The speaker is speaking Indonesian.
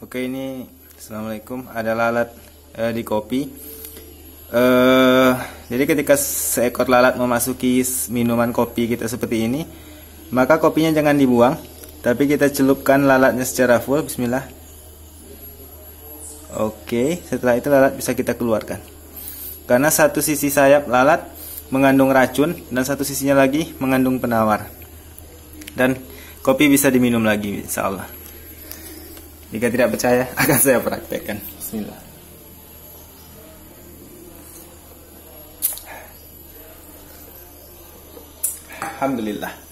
Oke ini Assalamualaikum. Ada lalat eh, di kopi. Eh, Jadi ketika seekor lalat memasuki minuman kopi kita seperti ini Maka kopinya jangan dibuang Tapi kita celupkan lalatnya secara full. Bismillah. Oke setelah itu lalat bisa kita keluarkan. Karena satu sisi sayap lalat mengandung racun Dan satu sisinya lagi mengandung penawar. Dan kopi bisa diminum lagi insya Allah jika tidak percaya, akan saya praktekkan. Bismillah. Alhamdulillah.